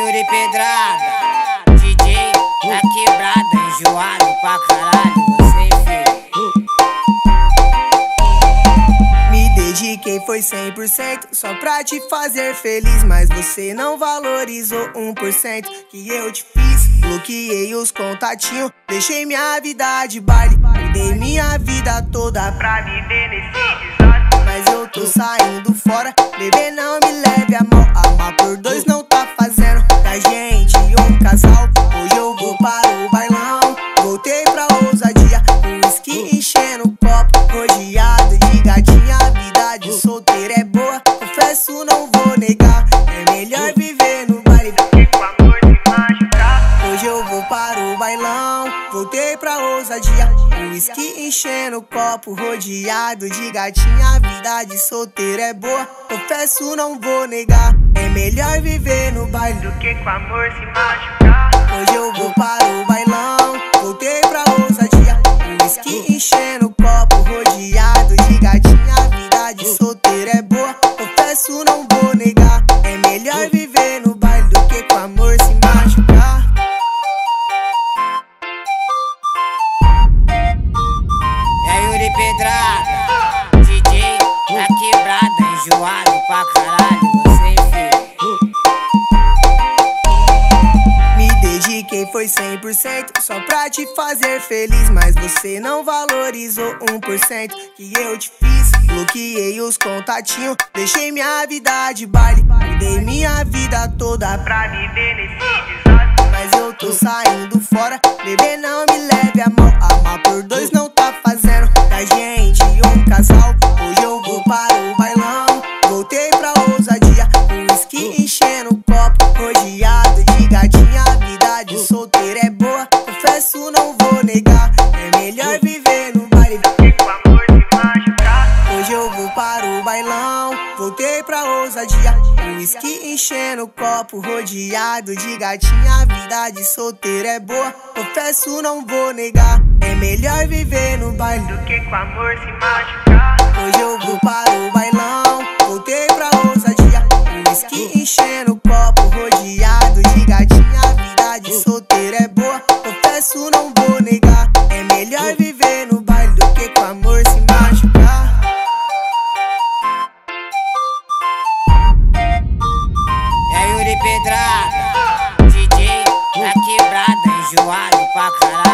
Yuri Pedrada, DJ da quebrada, enjoado pra caralho, você filho. Me dediquei, foi 100% só pra te fazer feliz. Mas você não valorizou 1% que eu te fiz. Bloqueei os contatinhos, deixei minha vida de baile. Dei minha vida toda pra viver nesse desastre. Mas eu tô saindo fora, bebê, não me leve a mão. Amar por dois não de solteiro é boa, confesso, não vou negar. É melhor viver no baile do que com amor se machucar. Hoje eu vou para o bailão, voltei pra ousadia. O whisky enchendo o copo, rodeado de gatinha. A vida de solteiro é boa, confesso, não vou negar. É melhor viver no baile do que com amor se machucar. Hoje eu vou para enjoado pra caralho, você filho. Me dediquei, foi 100% só pra te fazer feliz. Mas você não valorizou 1% que eu te fiz. Bloqueei os contatinhos, deixei minha vida de baile. Dei minha vida toda pra viver nesse desastre. Mas eu tô saindo fora, bebê, não me leve a mão. Amar namoradinha, a vida de solteiro é boa, confesso não vou negar. É melhor viver no é é baile do que com amor se machucar. Hoje eu vou para o bailão, voltei pra ousadia. Whisky enchendo o copo, rodeado de gatinha. A vida de solteiro é boa, confesso não vou negar. É melhor viver no baile do que com amor se machucar. Hoje eu vou para o bailão, voltei pra ousadia. Whisky enchendo o vou negar. É melhor viver no baile do que com amor se machucar. É Yuri Pedrada, DJ na quebrada, enjoado pra caralho.